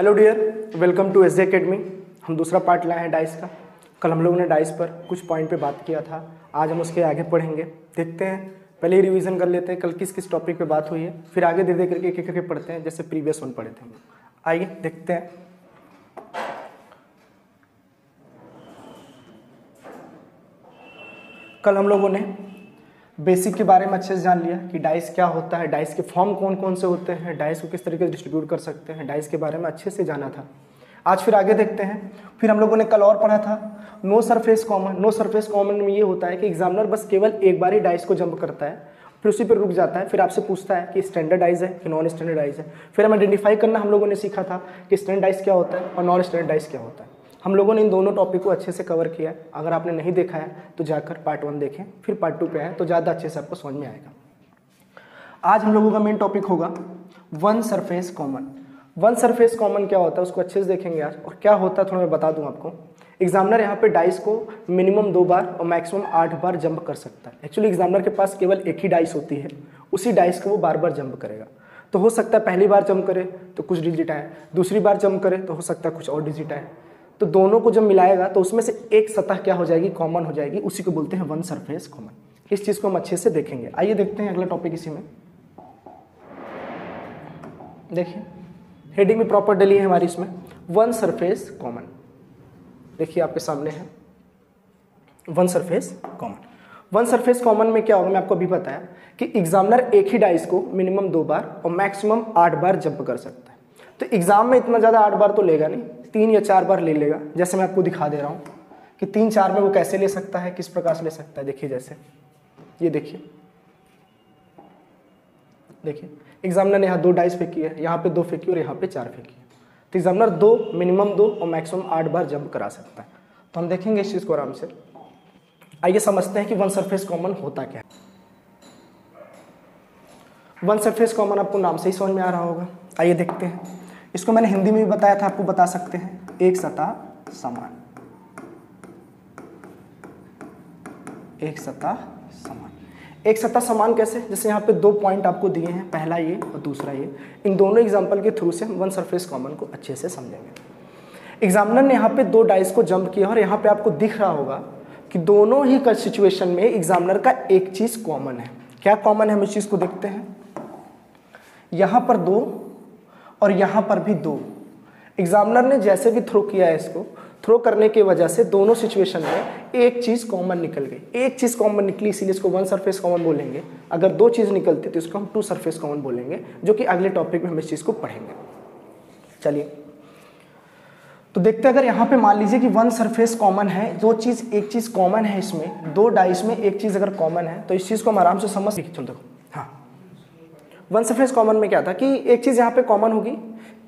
Hello dear welcome to S academy हम दूसरा part लाए हैं डाइस का। कल हम लोगों ने डाइस पर कुछ पॉइंट पे बात किया था। आज हम उसके आगे पढ़ेंगे। देखते हैं। पहले ही रिवीजन कर लेते हैं। कल किस किस टॉपिक पे बात हुई है। फिर आगे धीरे धीरे करके एक एक पढ़ते हैं। जैसे प्रीवियस वन पढ़े थे हम आइए, देखते हैं। कल हम लोगों ने बेसिक के बारे में अच्छे से जान लिया कि डाइस क्या होता है डाइस के फॉर्म कौन कौन से होते हैं डाइस को किस तरीके से डिस्ट्रीब्यूट कर सकते हैं डाइस के बारे में अच्छे से जाना था। आज फिर आगे देखते हैं। फिर हम लोगों ने कल और पढ़ा था। No surface common no surface common में ये होता है कि एग्जामिनर बस केवल एक बार ही डाइस को जंप करता है, फिर उसी पर रुक जाता है, फिर आपसे पूछता है कि स्टैंडर्डाइज है कि नॉन स्टैंडर्डाइज है। फिर हम आइडेंटिफाई करना हम लोगों ने सीखा था कि स्टैंडर्डाइज क्या होता है और नॉन स्टैंडर्डाइज क्या होता है। हम लोगों ने इन दोनों टॉपिक को अच्छे से कवर किया है। अगर आपने नहीं देखा है तो जाकर पार्ट वन देखें, फिर पार्ट टू पे आए तो ज़्यादा अच्छे से आपको समझ में आएगा। आज हम लोगों का मेन टॉपिक होगा one surface common one surface common क्या होता है, उसको अच्छे से देखेंगे आज। और क्या होता है, थोड़ा मैं बता दूँ आपको। एग्जामिनर यहाँ पे डाइस को मिनिमम दो बार और मैक्सिमम आठ बार जंप कर सकता है। एक्चुअली एग्जामिनर के पास केवल एक ही डाइस होती है। उसी डाइस को वो बार बार जंप करेगा। तो हो सकता है पहली बार जंप करे तो कुछ डिजिट आए। दूसरी बार जंप करे तो हो सकता है कुछ और डिजिट आए। तो दोनों को जब मिलाएगा तो उसमें से एक सतह क्या हो जाएगी? कॉमन हो जाएगी। उसी को बोलते हैं वन सरफेस कॉमन इस चीज़ को हम अच्छे से देखेंगे। आइए देखते हैं अगला टॉपिक इसी में। देखिए हेडिंग भी प्रॉपर डली है हमारी इसमें। वन सरफेस कॉमन देखिए, आपके सामने है। One surface common one surface common में क्या होगा? मैं आपको अभी बताया कि एग्जामिनर एक ही डाइस को मिनिमम दो बार और मैक्सिमम आठ बार जंप कर सकता है। तो एग्ज़ाम में इतना ज़्यादा आठ बार तो लेगा नहीं। तीन या चार बार ले लेगा। जैसे मैं आपको दिखा दे रहा हूँ कि तीन चार में वो कैसे ले सकता है, किस प्रकार से ले सकता है। देखिए जैसे, ये देखिए। देखिए एग्जामिनर ने यहाँ दो डाइस फेंकी है, यहाँ पे दो फेंकी और यहाँ पे चार फेंकी है। तो एग्जामिनर दो मिनिमम दो और मैक्सिमम आठ बार जंप करा सकता है। तो हम देखेंगे इस चीज़ को आराम से। आइए समझते हैं कि वन सरफेस कॉमन होता क्या है। वन सरफेस कॉमन आपको नाम से ही समझ में आ रहा होगा। आइए देखते हैं। इसको मैंने हिंदी में भी बताया था, आपको बता सकते हैं। एक सतह समान। एक सतह समान। एक सतह समान कैसे? जैसे यहाँ पे दो पॉइंट आपको दिए हैं, पहला ये और दूसरा ये। इन दोनों एग्ज़ाम्पल के थ्रू से हम वन सरफेस कॉमन को अच्छे से समझेंगे। एग्जामिनर ने यहाँ पे दो डाइस को जंप किया और यहाँ पे आपको दिख रहा होगा कि दोनों ही सिचुएशन में एग्जामिनर का एक चीज़ कॉमन है। क्या कॉमन है? हम इस चीज़ को देखते हैं। यहाँ पर दो और यहाँ पर भी दो। एग्जामिनर ने जैसे भी थ्रो किया है इसको थ्रो करने की वजह से दोनों सिचुएशन में एक चीज़ कॉमन निकल गई। एक चीज़ कॉमन निकली, इसीलिए इसको वन सरफेस कॉमन बोलेंगे। अगर दो चीज़ निकलती तो इसको हम टू सरफेस कॉमन बोलेंगे, जो कि अगले टॉपिक में हम इस चीज़ को पढ़ेंगे। चलिए। तो देखते हैं, अगर यहाँ पे मान लीजिए कि वन सरफेस कॉमन है, दो चीज़, एक चीज़ कॉमन है इसमें, दो डाइस में एक चीज़ अगर कॉमन है तो इस चीज़ को हम आराम से समझ चलो देखो वन सरफेस कॉमन में क्या था कि एक चीज़ यहाँ पे कॉमन होगी।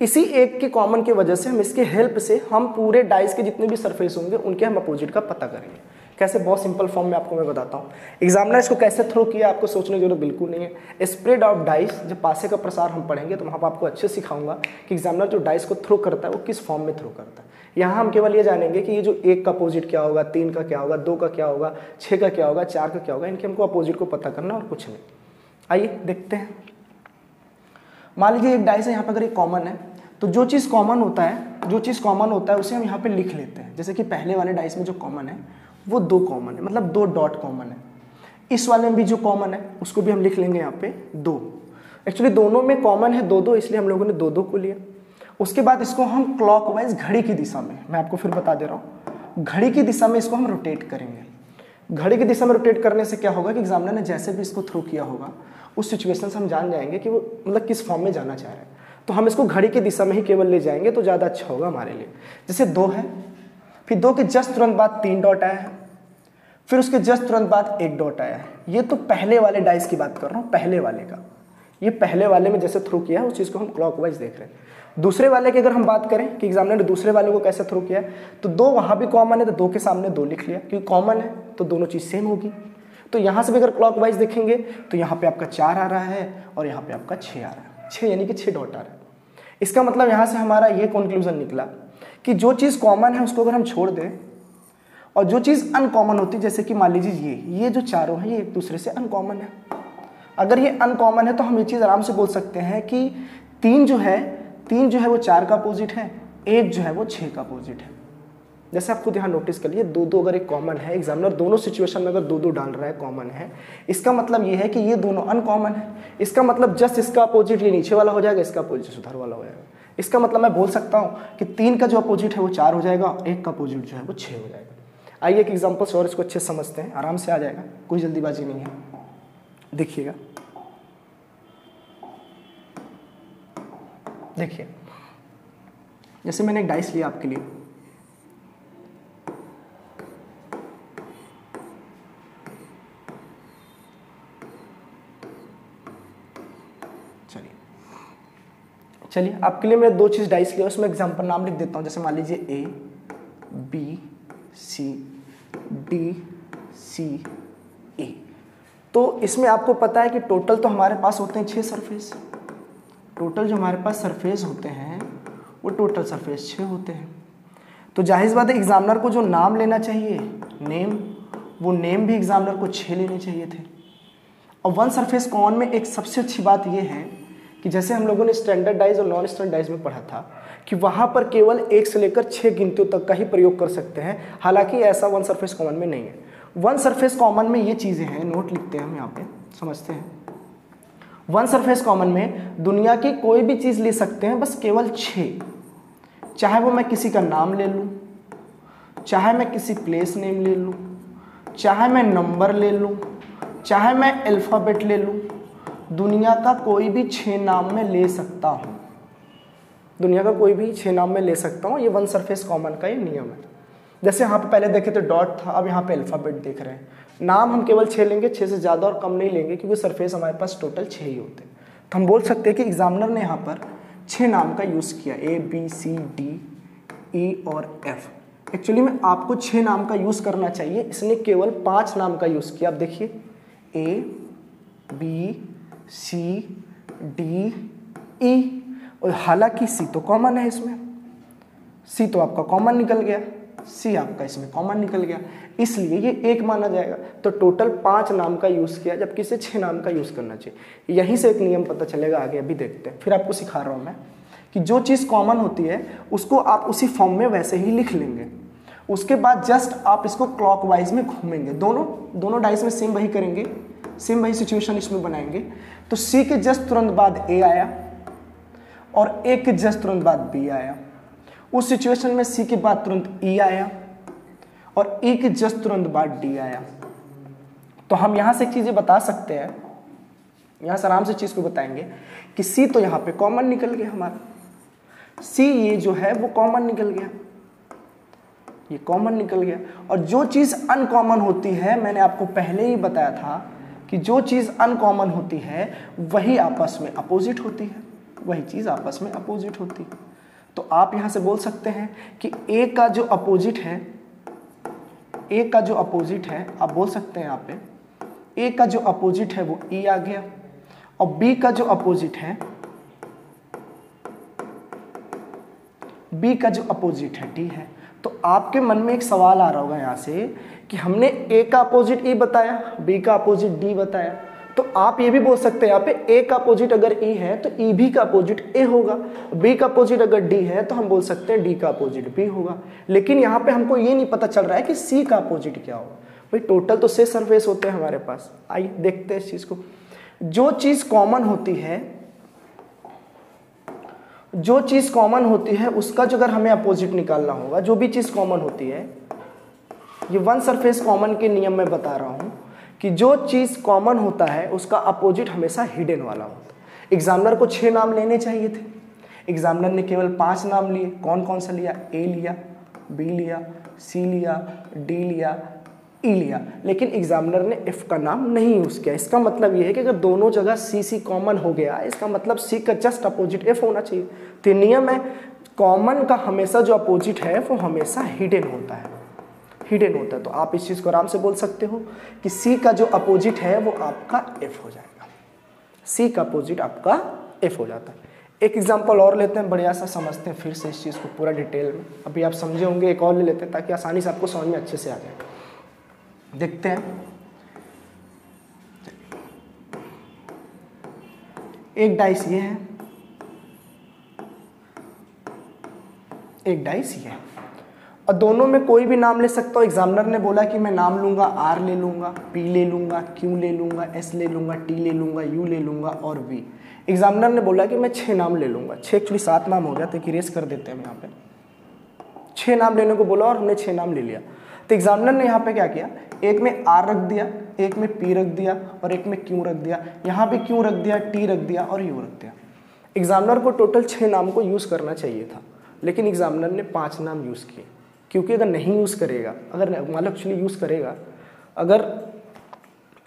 इसी एक के कॉमन की वजह से हम इसके हेल्प से हम पूरे डाइस के जितने भी सरफेस होंगे, उनके हम अपोजिट का पता करेंगे। कैसे? बहुत सिंपल फॉर्म में आपको मैं बताता हूँ। एग्जामिनर इसको कैसे थ्रो किया, आपको सोचने की ज़रूरत बिल्कुल नहीं है। स्प्रेड ऑफ़ डाइस जब पासे का प्रसार हम पढ़ेंगे तो वहाँ पर आपको अच्छे सिखाऊँगा कि एग्जामिनर जो डाइस को थ्रो करता है, वो किस फॉर्म में थ्रो करता है। यहाँ हम केवल ये जानेंगे कि ये जो एक का अपोजिट क्या होगा, तीन का क्या होगा, दो का क्या होगा छः का क्या होगा, चार का क्या होगा, इनके हमको अपोजिट को पता करना और कुछ नहीं। आइए, देखते हैं। मान लीजिए एक डाइस है, यहाँ पर अगर एक कॉमन है तो जो चीज़ कॉमन होता है, जो चीज़ कॉमन होता है, उसे हम यहाँ पे लिख लेते हैं। जैसे कि पहले वाले डाइस में जो कॉमन है, वो दो कॉमन है मतलब दो डॉट कॉमन है। इस वाले में भी जो कॉमन है, उसको भी हम लिख लेंगे यहाँ पे दो। एक्चुअली दोनों में कॉमन है दो दो इसलिए हम लोगों ने दो दो को लिया। उसके बाद इसको हम क्लॉकवाइज घड़ी की दिशा में, मैं आपको फिर बता दे रहा हूँ, घड़ी की दिशा में इसको हम रोटेट करेंगे। घड़ी की दिशा में रोटेट करने से क्या होगा कि एग्जामिनर ने जैसे भी इसको थ्रू किया होगा उस सिचुएशन से हम जान जाएँगे कि वो मतलब किस फॉर्म में जाना चाह रहे हैं। तो हम इसको घड़ी की दिशा में ही केवल ले जाएँगे तो ज़्यादा अच्छा होगा हमारे लिए। जैसे दो है, फिर दो के जस्ट तुरंत बाद तीन डॉट आया है, फिर उसके जस्ट तुरंत बाद एक डॉट आया है। ये तो पहले वाले डाइस की बात कर रहा हूँ, पहले वाले का। ये पहले वाले में जैसे थ्रू किया है, उस चीज़ को हम क्लॉकवाइज देख रहे हैं। दूसरे वाले की अगर हम बात करें कि एग्जामिनर ने दूसरे वाले को कैसे थ्रू किया तो दो वहाँ भी कॉमन है तो दो के सामने दो लिख लिया, क्योंकि कॉमन है तो दोनों चीज़ सेम होगी। तो यहाँ से भी अगर क्लॉकवाइज देखेंगे तो यहाँ पे आपका चार आ रहा है और यहाँ पे आपका छः आ रहा है। छः यानी कि छः डॉट आ रहा है। इसका मतलब यहाँ से हमारा ये कंक्लूजन निकला कि जो चीज़ कॉमन है, उसको अगर हम छोड़ दें और जो चीज़ अनकॉमन होती है जैसे कि मान लीजिए ये ये जो चारों हैं, ये एक दूसरे से अनकॉमन है। अगर ये अनकॉमन है तो हम ये चीज़ आराम से बोल सकते हैं कि तीन जो है, तीन जो है वो चार का अपोजिट है, एक जो है वो छः का अपोजिट है। जैसे आप खुद यहाँ नोटिस कर लिए दो दो अगर एक कॉमन है एग्जामिनर दोनों सिचुएशन में अगर दो दो डाल रहा है कॉमन है, इसका मतलब ये है कि ये दोनों अनकॉमन है। इसका मतलब जस्ट इसका अपोजिट ये नीचे वाला हो जाएगा, इसका अपोजिट उधर वाला हो जाएगा। इसका मतलब मैं बोल सकता हूँ कि तीन का जो अपोजिट है वो चार हो जाएगा एक का अपोजिट जो है वो छः हो जाएगा। आइए एक एग्ज़ाम्पल और इसको अच्छे समझते हैं, आराम से आ जाएगा, कोई जल्दीबाजी नहीं है। देखिएगा। देखिए, जैसे मैंने एक डाइस लिया आपके लिए चलिए चलिए, आपके लिए मैंने दो चीज़ डाइस लिया उसमें एग्ज़ाम्पल नाम लिख देता हूँ। जैसे मान लीजिए A B C D C ए तो इसमें आपको पता है कि टोटल तो हमारे पास होते हैं छः सरफेस टोटल जो हमारे पास सरफेस होते हैं, वो टोटल सरफेस छः होते हैं। तो ज़ाहिर बात है एग्जामिनर को जो नाम लेना चाहिए नेम वो नेम भी एग्जामिनर को छः लेने चाहिए थे। और वन सरफेस कॉन में एक सबसे अच्छी बात ये है कि जैसे हम लोगों ने स्टैंडर्डाइज और नॉन स्टैंडर्डाइज में पढ़ा था कि वहाँ पर केवल एक से लेकर छः गिनतियों तक का ही प्रयोग कर सकते हैं, हालाँकि ऐसा वन सरफेस कॉमन में नहीं है। वन सरफेस कॉमन में ये चीज़ें हैं नोट लिखते हैं हम यहाँ पे, समझते हैं। वन सरफेस कॉमन में दुनिया की कोई भी चीज़ ले सकते हैं, बस केवल छः चाहे वो मैं किसी का नाम ले लूँ, चाहे मैं किसी प्लेस नेम ले लूँ, चाहे मैं नंबर ले लूँ, चाहे मैं अल्फ़ाबेट ले लूँ दुनिया का कोई भी छः नाम में ले सकता हूँ। दुनिया का कोई भी छः नाम में ले सकता हूँ, ये वन सरफेस कॉमन का ये नियम है। जैसे यहाँ पे पहले देखे तो डॉट था, अब यहाँ पे अल्फ़ाबेट देख रहे हैं। नाम हम केवल छः लेंगे छः से ज़्यादा और कम नहीं लेंगे, क्योंकि सरफेस हमारे पास टोटल छः ही होते हैं। तो हम बोल सकते हैं कि एग्जामिनर ने यहाँ पर छः नाम का यूज़ किया A B C D E और एफ़ एक्चुअली में आपको छः नाम का यूज़ करना चाहिए, इसने केवल पाँच नाम का यूज़ किया। अब देखिए ए बी सी, डी, ई। और हालाँकि सी तो कॉमन है इसमें। सी तो आपका कॉमन निकल गया। सी आपका इसमें कॉमन निकल गया। इसलिए ये एक माना जाएगा। तो टोटल पाँच नाम का यूज़ किया, जबकि इसे छः नाम का यूज़ करना चाहिए। यहीं से एक नियम पता चलेगा, आगे अभी देखते हैं। फिर आपको सिखा रहा हूँ मैं कि जो चीज़ कॉमन होती है, उसको आप उसी फॉर्म में वैसे ही लिख लेंगे। उसके बाद जस्ट आप इसको क्लॉकवाइज में घूमेंगे। दोनों दोनों डाइस में सेम वही करेंगे। सेम वही सिचुएशन इसमें बनाएँगे। तो सी के जस्ट तुरंत बाद ए आया और ए के जस्ट तुरंत बाद बी आया। उस सिचुएशन में सी के बाद तुरंत ई आया और ई के जस्ट तुरंत बाद डी आया। तो हम यहाँ से चीज़ बता सकते हैं। यहाँ से आराम से चीज़ को बताएँगे कि सी तो यहाँ पे कॉमन निकल गया हमारा। सी ये जो है वो कॉमन निकल गया। ये कॉमन निकल गया। और जो चीज़ अनकॉमन होती है, मैंने आपको पहले ही बताया था कि जो चीज़ अनकॉमन होती है, वही आपस में अपोजिट होती है। वही चीज़ आपस में अपोजिट होती है। तो आप यहाँ से बोल सकते हैं कि ए का जो अपोजिट है ए का जो अपोजिट है, आप बोल सकते हैं यहाँ पे ए का जो अपोजिट है वो ई आ गया और बी का जो अपोजिट है बी का जो अपोजिट है डी है। तो आपके मन में एक सवाल आ रहा होगा यहाँ से कि हमने ए का अपोजिट ई बताया बी का अपोजिट डी बताया। तो आप ये भी बोल सकते हैं, यहाँ पे ए का अपोजिट अगर ई है तो ई बी का अपोजिट ए होगा। बी का अपोजिट अगर डी है तो हम बोल सकते हैं डी का अपोजिट बी होगा। लेकिन यहाँ पे हमको ये नहीं पता चल रहा है कि सी का अपोजिट क्या होगा। भाई टोटल तो से सरफेस होते हैं हमारे पास। आइए देखते हैं इस चीज़ को। जो चीज़ कॉमन होती है, जो चीज़ कॉमन होती है, उसका जो अगर हमें अपोजिट निकालना होगा, जो भी चीज़ कॉमन होती है ये वन सरफेस कॉमन के नियम में बता रहा हूँ कि जो चीज़ कॉमन होता है, उसका अपोजिट हमेशा हिडन वाला होता है। एग्जामिनर को छः नाम लेने चाहिए थे। एग्जामिनर ने केवल पाँच नाम लिए। कौन कौन सा लिया? ए लिया बी लिया सी लिया डी लिया ई लिया। लेकिन एग्जामिनर ने एफ़ का नाम नहीं यूज़ किया। इसका मतलब यह है कि अगर दोनों जगह सी सी कॉमन हो गया, इसका मतलब सी का जस्ट अपोजिट एफ़ होना चाहिए। तो नियम है कॉमन का हमेशा जो अपोजिट है, वो हमेशा हिडन होता है। हिडन होता है। तो आप इस चीज़ को आराम से बोल सकते हो कि सी का जो अपोजिट है, वो आपका एफ़ हो जाएगा। सी का अपोजिट आपका एफ़ हो जाता है। एक एग्ज़ाम्पल और लेते हैं बढ़िया सा समझते हैं फिर से इस चीज़ को पूरा डिटेल में। अभी आप समझे होंगे, एक और ले लेते हैं, ताकि आसानी से आपको समझ में अच्छे से आ जाए। देखते हैं। एक डाइस ये है। एक डाइस ये और दोनों में कोई भी नाम ले सकता हूँ। एग्जामिनर ने बोला कि मैं नाम लूँगा आर ले लूँगा पी ले लूँगा क्यू ले लूँगा एस ले लूँगा टी ले लूँगा यू ले लूँगा और वी एग्जामिनर ने बोला कि मैं छः नाम ले लूँगा। छः एक्चुअली सात नाम हो गया तो रेस कर देते हैं हम यहाँ पे। छः नाम लेने को बोला और हमने छः नाम ले लिया। तो एग्जामिनर ने यहाँ पे क्या किया? एक में आर रख दिया, एक में पी रख दिया और एक में क्यू रख दिया। यहाँ पे क्यू रख दिया टी रख दिया और यू रख दिया। एग्जामिनर को टोटल छः नाम को यूज़ करना चाहिए था, लेकिन एग्जामिनर ने पाँच नाम यूज़ किए। क्योंकि अगर नहीं यूज़ करेगा, अगर मान लो एक्चुअली यूज़ करेगा, अगर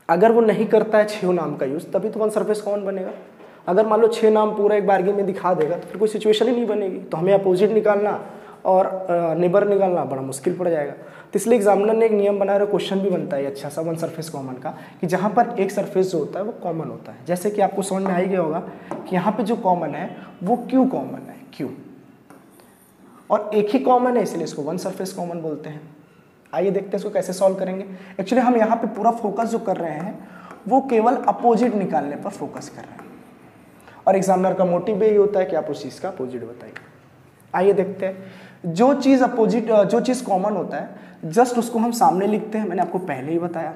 अगर वो नहीं करता है छः नाम का यूज़ तभी तो वन सर्फेस कौन बनेगा? अगर मान लो छः नाम पूरा एक बारगी में दिखा देगा तो फिर कोई सिचुएशन ही नहीं बनेगी। तो हमें अपोजिट निकालना और नेबर निकालना बड़ा मुश्किल पड़ जाएगा। तो इसलिए एग्जामिनर ने एक नियम बनाया और क्वेश्चन भी बनता है अच्छा सा वन सरफेस कॉमन का, कि जहाँ पर एक सरफेस जो होता है वो कॉमन होता है। जैसे कि आपको समझ में आ ही गया होगा कि यहाँ पे जो कॉमन है, वो क्यू कॉमन है? क्यू? और एक ही कॉमन है, इसलिए इसको वन सरफेस कॉमन बोलते हैं। आइए देखते हैं इसको कैसे सॉल्व करेंगे। एक्चुअली हम यहाँ पे पूरा फोकस जो कर रहे हैं, वो केवल अपोजिट निकालने पर फोकस कर रहे हैं। और एग्जामिनर का मोटिव यही होता है कि आप उस चीज़ का अपोजिट बताइए। आइए देखते हैं। जो चीज़ अपोजिट जो चीज़ कॉमन होता है जस्ट उसको हम सामने लिखते हैं। मैंने आपको पहले ही बताया।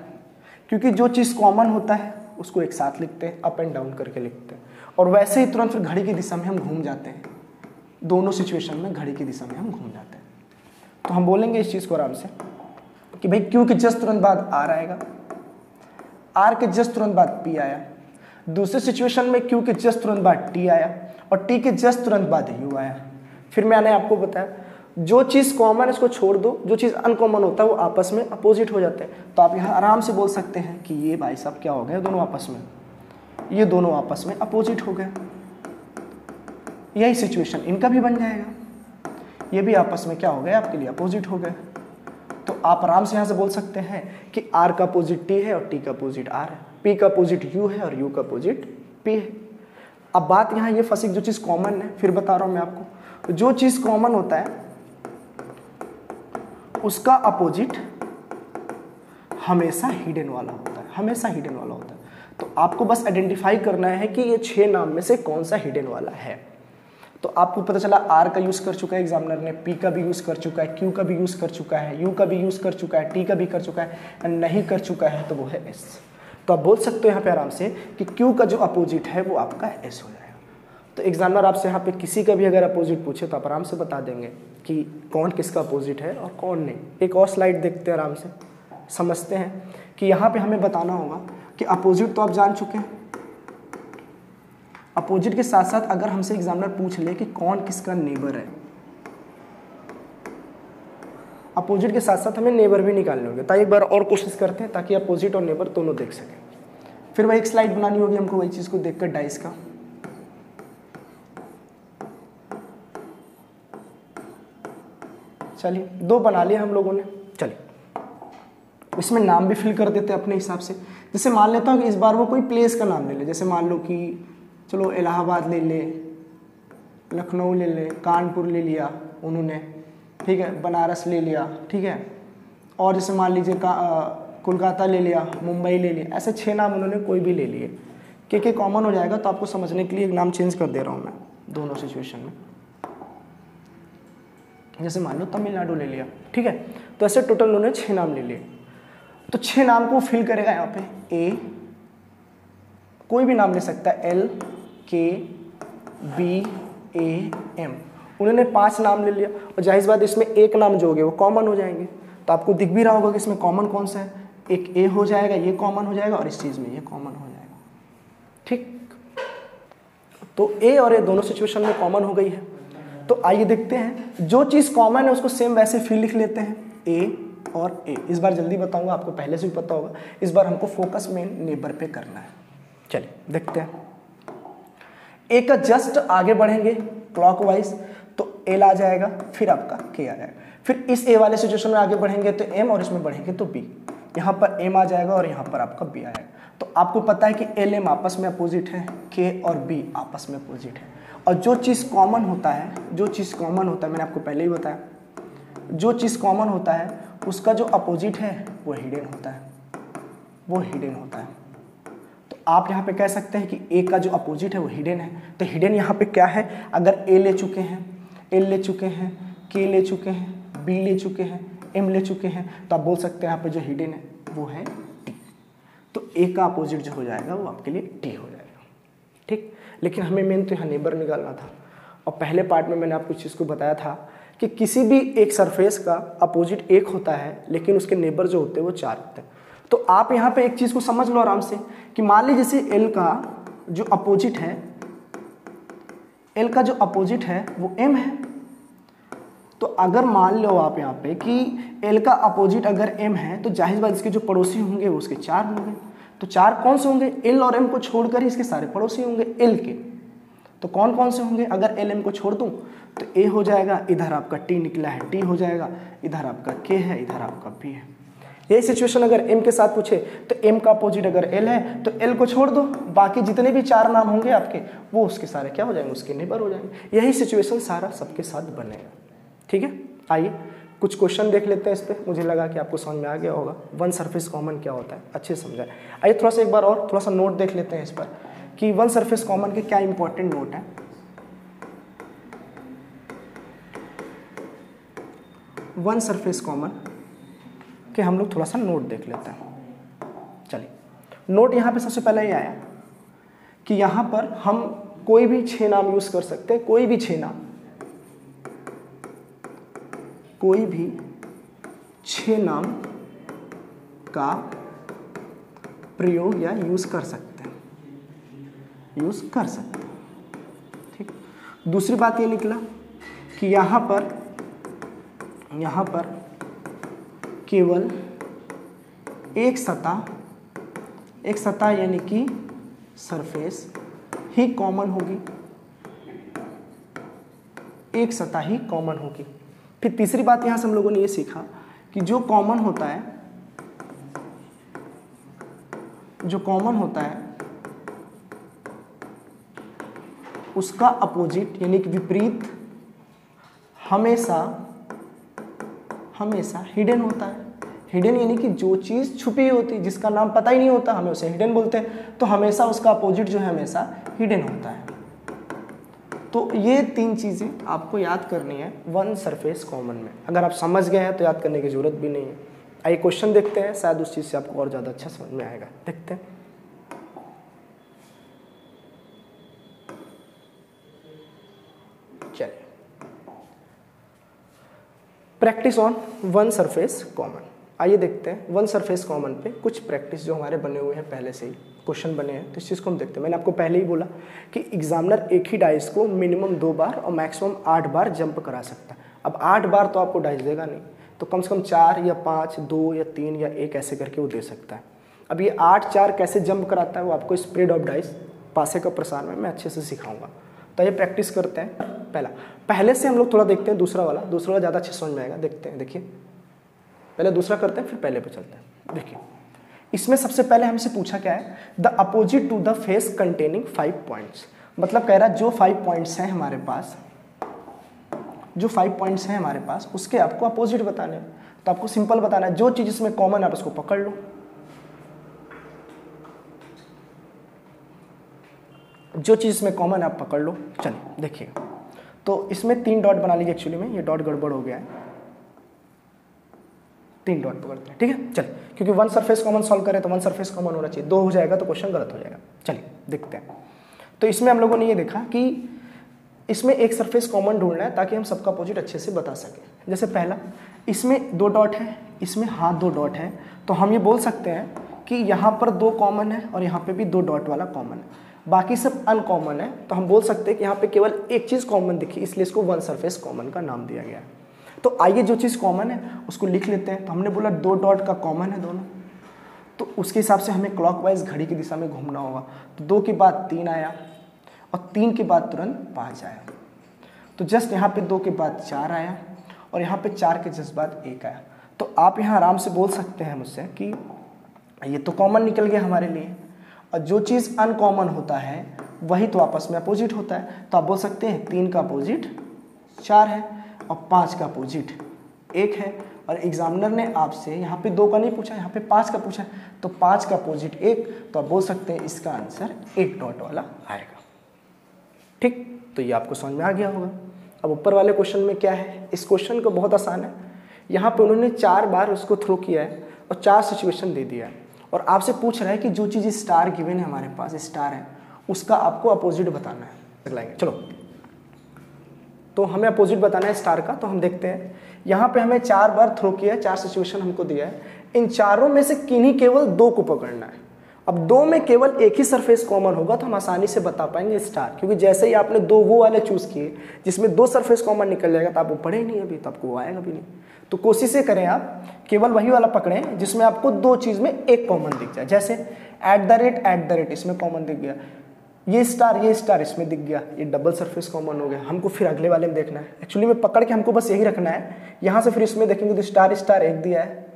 क्योंकि जो चीज़ कॉमन होता है, उसको एक साथ लिखते हैं अप एंड डाउन करके लिखते हैं। और वैसे ही तुरंत फिर घड़ी की दिशा में हम घूम जाते हैं। दोनों सिचुएशन में घड़ी की दिशा में हम घूम जाते हैं। तो हम बोलेंगे इस चीज़ को आराम से कि भाई क्यू के जस्ट तुरंत बाद आर आएगा। आर के जस्ट तुरंत बाद पी आया। दूसरे सिचुएशन में क्यू के जस्ट तुरंत बाद टी आया और टी के जस्ट तुरंत बाद यू आया। फिर मैंने आपको बताया, जो चीज़ कॉमन है उसको छोड़ दो। जो चीज़ अनकॉमन होता है, वो आपस में अपोजिट हो जाते हैं। तो आप यहाँ आराम से बोल सकते हैं कि ये भाई साहब क्या हो गया दोनों आपस में। ये दोनों आपस में अपोजिट हो गए। यही सिचुएशन इनका भी बन जाएगा। ये भी आपस में क्या हो गया? आपके लिए अपोजिट हो गए। तो आप आराम से यहाँ से बोल सकते हैं कि आर का अपोजिट टी है और टी का अपोजिट आर है। पी का अपोजिट यू है और यू का अपोजिट पी है। अब बात यहाँ ये फंसी जो चीज़ कॉमन है, फिर बता रहा हूँ मैं आपको। जो चीज़ कॉमन होता है, उसका अपोजिट हमेशा हिडन वाला होता है। हमेशा हिडन वाला होता है। तो आपको बस आइडेंटिफाई करना है कि ये छह नाम में से कौन सा हिडन वाला है। तो आपको पता चला आर का यूज़ कर चुका है एग्जामिनर ने पी का भी यूज़ कर चुका है क्यू का भी यूज़ कर चुका है यू का भी यूज़ कर चुका है टी का भी कर चुका है एंड नहीं कर चुका है तो वो है एस तो आप बोल सकते हो यहाँ पे आराम से कि क्यू का जो अपोजिट है वो आपका एस हो जाएगा। तो एग्जामिनर आपसे यहाँ पे किसी का भी अगर अपोजिट पूछे तो आप आराम से बता देंगे कि कौन किसका अपोजिट है और कौन नहीं। एक और स्लाइड देखते हैं आराम से। समझते हैं कि यहाँ पे हमें बताना होगा कि अपोजिट तो आप जान चुके हैं। अपोजिट के साथ साथ अगर हमसे एग्जामिनर पूछ ले कि कौन किसका नेबर है। अपोजिट के साथ साथ हमें नेबर भी निकालने होंगे, ताकि एक बार और कोशिश करते हैं, ताकि अपोजिट और नेबर दोनों देख सकें। फिर वही एक स्लाइड बनानी होगी हमको वही चीज़ को देखकर डाइस का। चलिए, दो बना लिए हम लोगों ने, चलिए। इसमें नाम भी फिल कर देते हैं अपने हिसाब से। जैसे मान लेता हूँ कि इस बार वो कोई प्लेस का नाम ले ले, जैसे मान लो कि चलो इलाहाबाद ले ले, लखनऊ ले ले, कानपुर ले लिया उन्होंने, ठीक है, बनारस ले लिया, ठीक है, और जैसे मान लीजिए कोलकाता ले लिया, मुंबई ले लिया ऐसे छः नाम उन्होंने कोई भी ले लिए। के के कॉमन हो जाएगा तो आपको समझने के लिए एक नाम चेंज कर दे रहा हूँ मैं, दोनों सिचुएशन में। जैसे मान लो तमिलनाडु ले लिया, ठीक है तो ऐसे टोटल उन्होंने छः नाम ले लिए। तो छः नाम को फिल करेगा यहाँ पे ए कोई भी नाम ले सकता है एल के बी ए एम उन्होंने पाँच नाम ले लिया और ज़ाहिर बात इसमें एक नाम जो होंगे वो कॉमन हो जाएँगे। तो आपको दिख भी रहा होगा कि इसमें कॉमन कौन सा है? एक ए हो जाएगा, ये कॉमन हो जाएगा और इस चीज़ में ये कॉमन हो जाएगा। ठीक? तो ए और ए दोनों सिचुएशन में कॉमन हो गई है। तो आइए देखते हैं, जो चीज़ कॉमन है उसको सेम वैसे फिर लिख लेते हैं। ए और ए इस बार जल्दी बताऊँगा, आपको पहले से भी पता होगा, इस बार हमको फोकस मेन नेबर पे करना है। चलिए, देखते हैं। ए का जस्ट आगे बढ़ेंगे क्लॉकवाइज तो एल आ जाएगा, फिर आपका के आ जाएगा। फिर इस ए वाले सिचुएशन में आगे बढ़ेंगे तो एम और इसमें बढ़ेंगे तो बी यहाँ पर एम आ जाएगा और यहाँ पर आपका बी आएगा तो आपको पता है कि एल एम आपस में अपोजिट है के और बी आपस में अपोजिट है। और जो चीज़ कॉमन होता है, जो चीज़ कॉमन होता है, मैंने आपको पहले ही बताया, जो चीज़ कॉमन होता है, उसका जो अपोजिट है, वो हिडन होता है। वो हिडन होता है। आप यहाँ पे कह सकते हैं कि ए का जो अपोजिट है वो हिडन है। तो हिडन यहाँ पे क्या है? अगर ए ले चुके हैं एल ले चुके हैं के ले चुके हैं बी ले चुके हैं एम ले चुके हैं तो आप बोल सकते हैं यहाँ पे जो हिडन है, वो है टी तो ए का अपोजिट जो हो जाएगा, वो आपके लिए टी हो जाएगा। ठीक? लेकिन हमें मेन तो यहाँ नेबर निकालना था। और पहले पार्ट में मैंने आपको चीज़ को बताया था कि किसी भी एक सरफेस का अपोजिट एक होता है, लेकिन उसके नेबर जो होते हैं वो चार होते हैं। तो आप यहाँ पे एक चीज़ को समझ लो आराम से कि मान लीजिए जैसे एल का जो अपोजिट है एल का जो अपोजिट है, वो एम है। तो अगर मान लो आप यहाँ पे कि एल का अपोजिट अगर एम है तो ज़ाहिर बात इसके जो पड़ोसी होंगे, वो उसके चार होंगे। तो चार कौन से होंगे? एल और एम को छोड़कर इसके सारे पड़ोसी होंगे एल के। तो कौन कौन से होंगे? अगर एल एम को छोड़ दूँ तो ए हो जाएगा, इधर आपका टी निकला है टी हो जाएगा, इधर आपका के है, इधर आपका पी है। यही सिचुएशन अगर एम के साथ पूछे तो एम का अपोजिट अगर एल है तो एल को छोड़ दो। बाकी जितने भी चार नाम होंगे आपके, वो उसके सारे क्या हो जाएँगे? उसके नेबर हो जाएँगे। यही सिचुएशन सारा सबके साथ बनेगा ठीक है? आइए, कुछ क्वेश्चन देख लेते हैं इस पर मुझे लगा कि आपको समझ में आ गया होगा। वन सरफेस कॉमन क्या होता है? अच्छे समझाए। आइए, थोड़ा सा एक बार और, थोड़ा सा नोट देख लेते हैं इस पर कि वन सरफेस कॉमन के क्या इंपॉर्टेंट नोट है। वन सरफेस कॉमन के हम लोग थोड़ा सा नोट देख लेते हैं। चलिए। नोट यहाँ पे सबसे पहले ये आया कि यहाँ पर हम कोई भी छः नाम यूज़ कर सकते हैं, कोई भी छः नाम। कोई भी छः नाम का प्रयोग या यूज़ कर सकते हैं। यूज़ कर सकते हैं। ठीक। दूसरी बात ये निकला कि यहाँ पर यहाँ पर केवल एक सतह एक सतह यानी कि सरफेस ही कॉमन होगी। एक सतह ही कॉमन होगी। फिर तीसरी बात यहाँ से हम लोगों ने ये सीखा कि जो कॉमन होता है, जो कॉमन होता है, उसका अपोजिट यानी कि विपरीत हमेशा हमेशा हिडन होता है। हिडन यानी कि जो चीज़ छुपी होती है जिसका नाम पता ही नहीं होता, हमें उसे हिडन बोलते हैं। तो हमेशा उसका अपोजिट जो है हमेशा हिडन होता है। तो ये तीन चीज़ें आपको याद करनी है वन सरफेस कॉमन में। अगर आप समझ गए हैं तो याद करने की ज़रूरत भी नहीं है। आइए क्वेश्चन देखते हैं, शायद उस चीज़ से आपको और ज़्यादा अच्छा समझ में आएगा। देखते हैं चलिए practice on one surface common आइए देखते हैं वन सरफेस कॉमन पे कुछ प्रैक्टिस जो हमारे बने हुए हैं पहले से ही। क्वेश्चन बने हैं तो इस चीज़ को हम देखते हैं। मैंने आपको पहले ही बोला कि एग्जामिनर एक ही डाइस को मिनिमम दो बार और मैक्सिमम आठ बार जंप करा सकता है। अब आठ बार तो आपको डाइस देगा नहीं तो कम से कम चार या पाँच, दो या तीन या एक ऐसे करके वो दे सकता है। अब ये आठ चार कैसे जंप कराता है वो आपको स्प्रेड ऑफ़ डाइस पासे का प्रसार में मैं अच्छे से सिखाऊँगा। तो ये प्रैक्टिस करते हैं। पहला। पहले से हम लोग थोड़ा देखते हैं दूसरा वाला। दूसरा वाला ज़्यादा अच्छे समझ में आएगा। देखते हैं, देखिए। पहले दूसरा करते हैं, फिर पहले पे चलते हैं। देखिए। इसमें सबसे पहले हमसे पूछा क्या है? The opposite to the face containing five points मतलब कह रहा है, जो फाइव पॉइंट्स हैं हमारे पास, जो फाइव पॉइंट्स हैं हमारे पास, उसके आपको अपोजिट बताने हैं। तो आपको सिंपल बताना है, जो चीज़ इसमें कॉमन आप उसको पकड़ लो। जो चीज़ इसमें कॉमन आप पकड़ लो। चलिए, देखिए। तो इसमें तीन डॉट बना लीजिए एक्चुअली में, ये डॉट गड़बड़ हो गया है। तीन डॉट पकड़ते हैं, ठीक है? चलिए क्योंकि वन सरफेस कॉमन सॉल्व करें तो वन सरफेस कॉमन होना चाहिए। दो हो जाएगा तो क्वेश्चन गलत हो जाएगा। चलिए, देखते हैं। तो इसमें हम लोगों ने ये देखा कि इसमें एक सरफेस कॉमन ढूंढना है ताकि हम सबका अपोजिट अच्छे से बता सकें। जैसे पहला, इसमें दो डॉट है, इसमें हाथ दो डॉट है तो हम ये बोल सकते हैं कि यहाँ पर दो कॉमन है और यहाँ पे भी दो डॉट वाला कॉमन है। बाकी सब अनकॉमन है तो हम बोल सकते हैं कि यहाँ पे केवल एक चीज़ कॉमन दिखी, इसलिए इसको वन सरफेस कॉमन का नाम दिया गया है। तो आइए जो चीज़ कॉमन है, उसको लिख लेते हैं। तो हमने बोला दो डॉट का कॉमन है दोनों। तो उसके हिसाब से हमें क्लॉकवाइज घड़ी की दिशा में घूमना होगा। तो दो के बाद तीन आया, और तीन के बाद तुरंत पाँच आया। तो जस्ट यहाँ पे दो के बाद चार आया, और यहाँ पे चार के जस्ट बाद एक आया। तो आप यहाँ आराम से बोल सकते हैं मुझसे कि ये तो कॉमन निकल गया हमारे लिए। और जो चीज़ अनकॉमन होता है, वही तो आपस में अपोजिट होता है। तो आप बोल सकते हैं, तीन का अपोजिट चार है और पाँच का अपोजिट एक है। और एग्जामिनर ने आपसे यहाँ पे दो का नहीं पूछा, यहाँ पे पाँच का पूछा। तो पाँच का अपोजिट एक तो आप बोल सकते हैं इसका आंसर एक डॉट वाला आएगा। ठीक? तो ये आपको समझ में आ गया होगा। अब ऊपर वाले क्वेश्चन में क्या है? इस क्वेश्चन को बहुत आसान है। यहाँ पे उन्होंने चार बार उसको थ्रो किया है और चार सिचुएशन दे दिया है। और आपसे पूछ रहा है कि जो चीज़ स्टार गिवन है हमारे पास स्टार है, उसका आपको अपोजिट बताना है। लाएँगे चलो। तो हमें अपोजिट बताना है स्टार का तो हम देखते हैं। यहाँ पे हमें चार बार थ्रो किया है, चार सिचुएशन हमको दिया है। इन चारों में से किन्हीं केवल दो को पकड़ना है? अब दो में केवल एक ही सरफेस कॉमन होगा तो हम आसानी से बता पाएँगे स्टार क्योंकि जैसे ही आपने दो वो वाले चूज़ किए, जिसमें दो सरफेस कॉमन निकल जाएगा तो आप वो पढ़े नहीं अभी तो आपको वो आएगा भी नहीं। तो कोशिश करें आप, केवल वही वाला पकड़ें जिसमें आपको दो चीज़ में एक कॉमन दिख जाए। जैसे at the rate at the rate इसमें कॉमन दिख गया। ये स्टार ये स्टार इसमें दिख गया। ये डबल सरफेस कॉमन हो गया। हमको फिर अगले वाले में देखना है। एक्चुअली में पकड़ के हमको बस यही रखना है। यहाँ से फिर इसमें देखेंगे तो स्टार स्टार एक दिया है।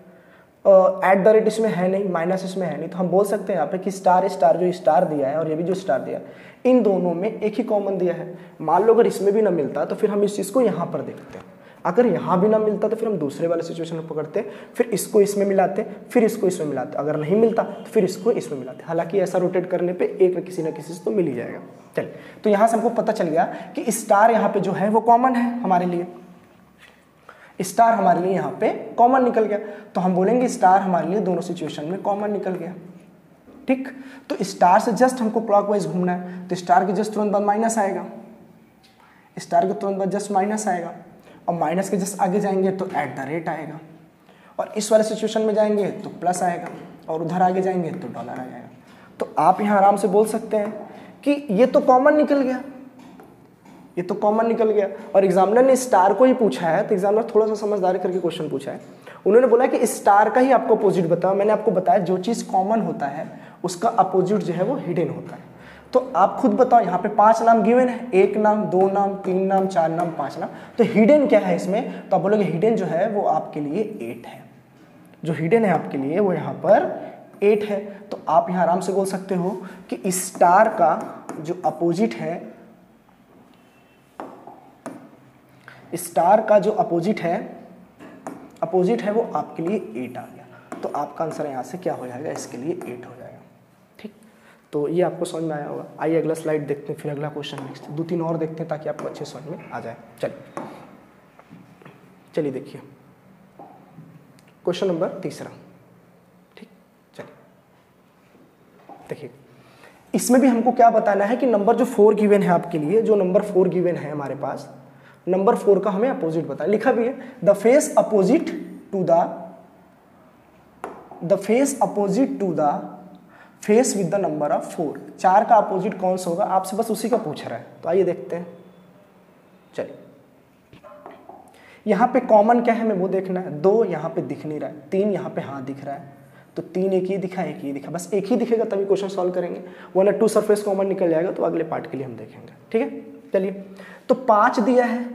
एट द रेट इसमें है नहीं माइनस इसमें है नहीं। तो हम बोल सकते हैं यहाँ पे कि स्टार स्टार जो स्टार दिया है और ये भी जो स्टार दिया है, इन दोनों में एक ही कॉमन दिया है। मान लो अगर इसमें भी ना मिलता तो फिर हम इस चीज़ को यहाँ पर देखते हैं। अगर यहाँ भी ना मिलता तो फिर हम दूसरे वाले सिचुएशन में पकड़ते, फिर इसको इसमें मिलाते, फिर इसको इसमें मिलाते। अगर नहीं मिलता तो फिर इसको इसमें मिलाते। हालाँकि ऐसा रोटेट करने पे एक न किसी न किसी से तो मिल ही जाएगा। चलिए तो यहाँ से हमको पता चल गया कि स्टार यहाँ पे जो है वो कॉमन है हमारे लिए। स्टार हमारे लिए यहाँ पे कॉमन निकल गया। तो हम बोलेंगे स्टार हमारे लिए दोनों सिचुएशन में कॉमन निकल गया। ठीक? तो स्टार से जस्ट हमको क्लॉकवाइज घूमना है। तो स्टार के जस्ट तुरंत बाद माइनस आएगा। स्टार के तुरंत बाद जस्ट माइनस आएगा। और माइनस के जस्ट आगे जाएँगे तो एट द रेट आएगा। और इस वाले सिचुएशन में जाएँगे तो प्लस आएगा और उधर आगे जाएँगे तो डॉलर आ जाएगा। तो आप यहाँ आराम से बोल सकते हैं कि ये तो कॉमन निकल गया। ये तो कॉमन निकल गया। और एग्जामिनर ने स्टार को ही पूछा है तो एग्जामिनर थोड़ा सा समझदारी करके क्वेश्चन पूछा है। उन्होंने बोला कि स्टार का ही आपको अपोजिट बताओ। मैंने आपको बताया, जो चीज़ कॉमन होता है, उसका अपोजिट जो है वो हिडन होता है। तो आप खुद बताओ, यहाँ पे पाँच नाम गिवन है। एक नाम, दो नाम, तीन नाम, चार नाम, पाँच नाम। तो हिडन क्या है इसमें? तो आप बोलोगे हिडन जो है, वो आपके लिए एट है। जो हिडन है आपके लिए, वो यहाँ पर एट है। तो आप यहाँ आराम से बोल सकते हो कि स्टार का जो अपोजिट है स्टार का जो अपोजिट है अपोजिट है वो आपके लिए एट आ गया। तो आपका आंसर यहाँ से क्या हो जाएगा? इसके लिए एट हो जाएगा। तो ये आपको समझ में आया होगा। आइए अगला स्लाइड देखते हैं, फिर अगला क्वेश्चन नेक्स्ट दो तीन और देखते हैं ताकि आपको अच्छे समझ में आ जाए। चलिए। चलिए देखिए। क्वेश्चन नंबर तीसरा। ठीक? चलिए। देखिए। इसमें भी हमको क्या बताना है कि नंबर जो फोर गिवन है आपके लिए, जो नंबर फोर गिवन है हमारे पास नंबर फोर का हमें अपोजिट बताया लिखा भी है the face opposite to the the face opposite to the face with the number of four. चार का अपोजिट कौन सा होगा? आपसे बस उसी का पूछ रहा है। तो आइए देखते हैं। चलिए। यहाँ पे कॉमन क्या है हमें वो देखना है। दो यहाँ पे दिख नहीं रहा है। तीन यहाँ पे हाँ दिख रहा है। तो तीन एक ही दिखा, एक ही दिखा। बस एक ही दिखेगा तभी क्वेश्चन सॉल्व करेंगे। वन टू सरफेस कॉमन निकल जाएगा तो अगले पार्ट के लिए हम देखेंगे। ठीक है? चलिए। तो पाँच दिया है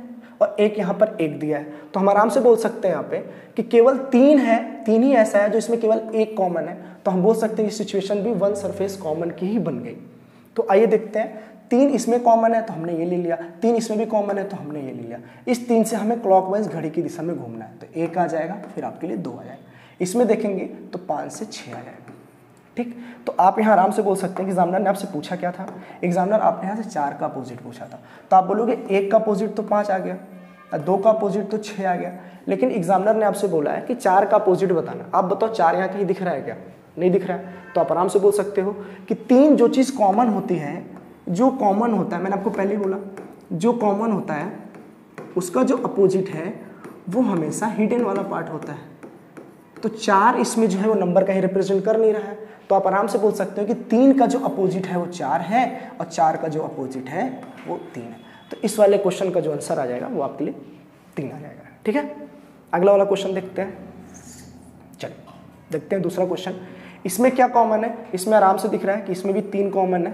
और एक यहाँ पर एक दिया है। तो हम आराम से बोल सकते हैं यहाँ पे कि केवल तीन है, तीन ही ऐसा है जो इसमें केवल एक कॉमन है। तो हम बोल सकते हैं ये सिचुएशन भी वन सरफेस कॉमन की ही बन गई। तो आइए देखते हैं, तीन इसमें कॉमन है तो हमने ये ले लिया, तीन इसमें भी कॉमन है तो हमने ये ले लिया। इस तीन से हमें क्लॉकवाइज घड़ी की दिशा में घूमना है। तो एक आ जाएगा, फिर आपके लिए दो आ जाएगा। इसमें देखेंगे तो पाँच से छः आ जाएगा। ठीक? तो आप यहाँ आराम से बोल सकते हैं एग्जामिनर ने आपसे पूछा क्या था? एग्जामिनर आपने यहाँ से चार का अपोजिट पूछा था। तो आप बोलोगे, एक का अपोजिट तो पाँच आ गया दो का अपोजिट तो छः आ गया। लेकिन एग्जामिनर ने आपसे बोला है कि चार का अपोजिट बताना। आप बताओ, चार यहाँ कहीं दिख रहा है क्या? नहीं दिख रहा है। तो आप आराम से बोल सकते हो कि तीन जो चीज़ कॉमन होती है, जो कॉमन होता है, मैंने आपको पहले बोला, जो कॉमन होता है, उसका जो अपोजिट है, वो हमेशा हिडन वाला पार्ट होता है। तो चार इसमें जो है, वो नंबर का ही रिप्रेजेंट कर नहीं रहा है। तो आप आराम से बोल सकते हो कि तीन का जो अपोजिट है, वो चार है, और चार का जो अपोजिट है, वो तीन है। तो इस वाले क्वेश्चन का जो आंसर आ जाएगा, वो आपके लिए तीन आ जाएगा। ठीक है? अगला वाला क्वेश्चन देखते हैं। चलो देखते हैं दूसरा क्वेश्चन इसमें क्या कॉमन है? इसमें आराम से दिख रहा है कि इसमें भी तीन कॉमन है।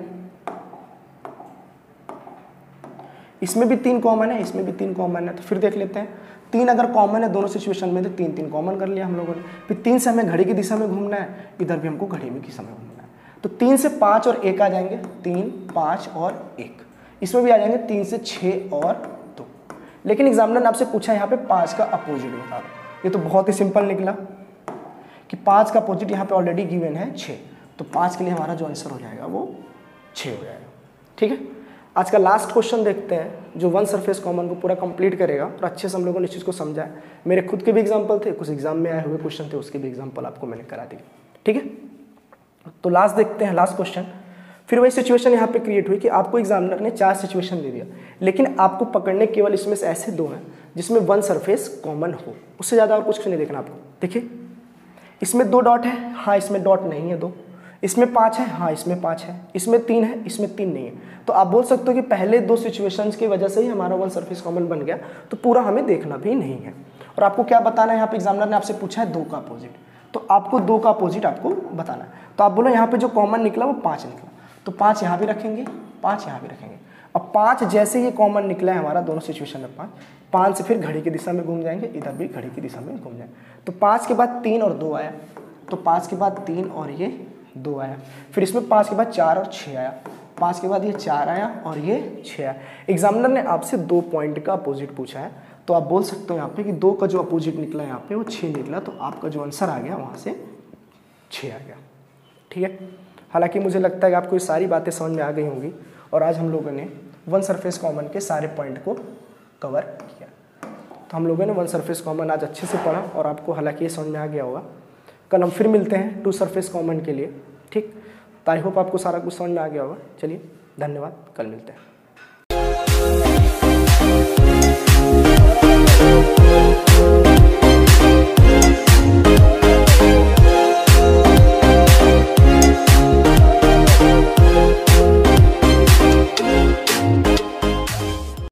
इसमें भी तीन कॉमन है, इसमें भी तीन कॉमन है। तो फिर देख लेते हैं। तीन अगर कॉमन है, दोनों सिचुएशन में तो तीन तीन कॉमन कर लिया हम लोगों ने। फिर तीन से हमें घड़ी की दिशा में घूमना है, इधर भी हमको घड़ी में दिशा में घूमना है। तो तीन से पाँच और एक आ जाएँगे। तीन, पाँच और एक। इसमें भी आ जाएँगे तीन से छः और दो। लेकिन एग्जामिनर ने आपसे पूछा यहाँ पे पाँच का अपोजिट बता दो ये तो बहुत ही सिंपल निकला। कि पाँच का अपोजिट यहाँ पे ऑलरेडी गिवन है छः तो पाँच के लिए हमारा जो आंसर हो जाएगा वो छः हो जाएगा। ठीक है? आज का लास्ट क्वेश्चन देखते हैं, जो वन सरफेस कॉमन को पूरा कंप्लीट करेगा और अच्छे से हम लोगों ने इस चीज़ को समझा है। मेरे खुद के भी एग्ज़ाम्पल थे, कुछ एग्ज़ाम में आए हुए क्वेश्चन थे, उसके भी एग्ज़ाम्पल आपको मैंने करा दिए। ठीक है? तो लास्ट देखते हैं लास्ट क्वेश्चन फिर वही सिचुएशन यहाँ पे क्रिएट हुई कि आपको एग्जामिनर ने चार सिचुएशन दे दिया, लेकिन आपको पकड़ने केवल इसमें से ऐसे दो हैं, जिसमें वन सरफेस कॉमन हो। उससे ज़्यादा और कुछ नहीं देखना आपको। देखिए। इसमें दो डॉट है हाँ इसमें डॉट नहीं है दो। इसमें पाँच है हाँ इसमें पाँच है। इसमें तीन है, इसमें तीन नहीं है। तो आप बोल सकते हो कि पहले दो सिचुएशंस की वजह से ही हमारा वन सरफेस कॉमन बन गया तो पूरा हमें देखना भी नहीं है। और आपको क्या बताना है, यहाँ पे एग्जामिनर ने आपसे पूछा है दो का अपोजिट तो आपको दो का अपोजिट आपको बताना है। तो आप बोलो, यहाँ पे जो कॉमन निकला, वो पाँच निकला। तो पाँच यहाँ भी रखेंगे, पाँच यहाँ भी रखेंगे। अब पाँच जैसे ये कॉमन निकला है हमारा, दोनों सिचुएशन में पाँच। पाँच से फिर घड़ी की दिशा में घूम जाएँगे, इधर भी घड़ी की दिशा में घूम जाएँगे। तो पाँच के बाद तीन और दो आया। तो पाँच के बाद तीन और ये दो आया। फिर इसमें पाँच के बाद चार और छः आया। पाँच के बाद ये चार आया और ये छः आया। एग्जामिनर ने आपसे दो पॉइंट का अपोजिट पूछा है। तो आप बोल सकते हो यहाँ पे कि दो का जो अपोजिट निकला यहाँ पे, वो छः निकला तो आपका जो आंसर आ गया वहाँ से छः आ गया। ठीक है? हालाँकि मुझे लगता है कि आपको ये सारी बातें समझ में आ गई होंगी और आज हम लोगों ने वन सरफेस कॉमन के सारे पॉइंट को कवर किया। तो हम लोगों ने वन सरफेस कॉमन आज अच्छे से पढ़ा और आपको हालाँकि ये समझ में आ गया होगा। कल हम फिर मिलते हैं टू सरफेस कॉमन के लिए, ठीक? तो आई होप आपको सारा कुछ समझ में आ गया होगा। चलिए, धन्यवाद। कल मिलते हैं।